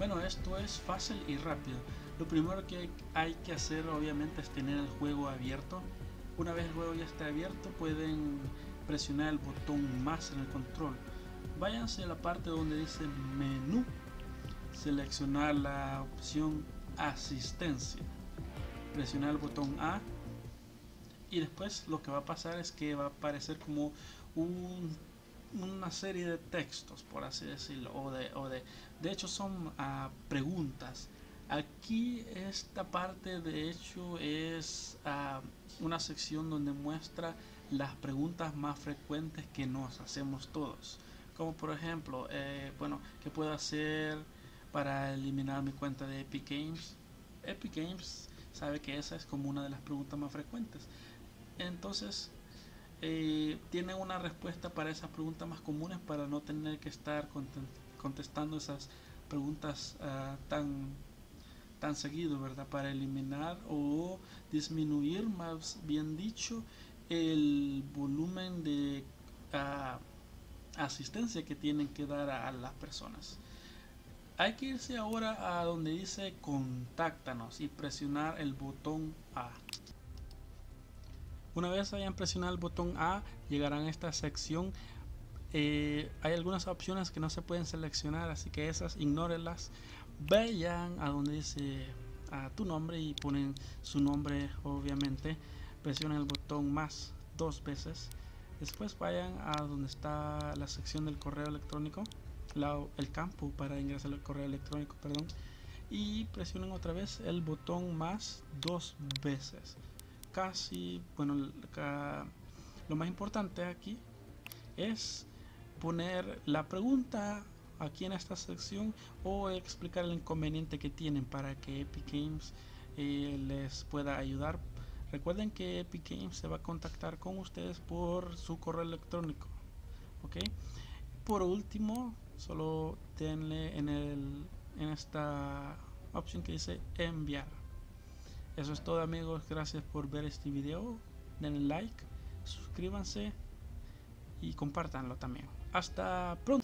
Bueno, esto es fácil y rápido. Lo primero que hay que hacer obviamente es tener el juego abierto. Una vez el juego ya está abierto pueden presionar el botón más en el control. Váyanse a la parte donde dice menú, seleccionar la opción asistencia, presionar el botón A y después lo que va a pasar es que va a aparecer como una serie de textos, por así decirlo, o de, o de, de hecho son ah, preguntas. Aquí esta parte de hecho es ah, una sección donde muestra las preguntas más frecuentes que nos hacemos todos. Como por ejemplo, eh, bueno, ¿qué puedo hacer para eliminar mi cuenta de Epic Games? Epic Games sabe que esa es como una de las preguntas más frecuentes. Entonces, eh, tiene una respuesta para esas preguntas más comunes para no tener que estar contestando esas preguntas uh, tan tan seguido, ¿verdad? Para eliminar o disminuir, más bien dicho, el volumen de uh, asistencia que tienen que dar a, a las personas. Hay que irse ahora a donde dice contáctanos y presionar el botón A. Una vez hayan presionado el botón A, llegarán a esta sección. Eh, hay algunas opciones que no se pueden seleccionar, así que esas ignórenlas. Vayan a donde dice a tu nombre y ponen su nombre, obviamente. Presionen el botón más dos veces. Después vayan a donde está la sección del correo electrónico, el campo para ingresar al correo electrónico, perdón. Y presionen otra vez el botón más dos veces casi, bueno, lo más importante aquí es poner la pregunta aquí en esta sección o explicar el inconveniente que tienen para que Epic Games eh, les pueda ayudar. Recuerden que Epic Games se va a contactar con ustedes por su correo electrónico. ¿ok? Por último, solo denle en, el, en esta opción que dice enviar. Eso es todo amigos, gracias por ver este video. Denle like, suscríbanse y compártanlo también. Hasta pronto.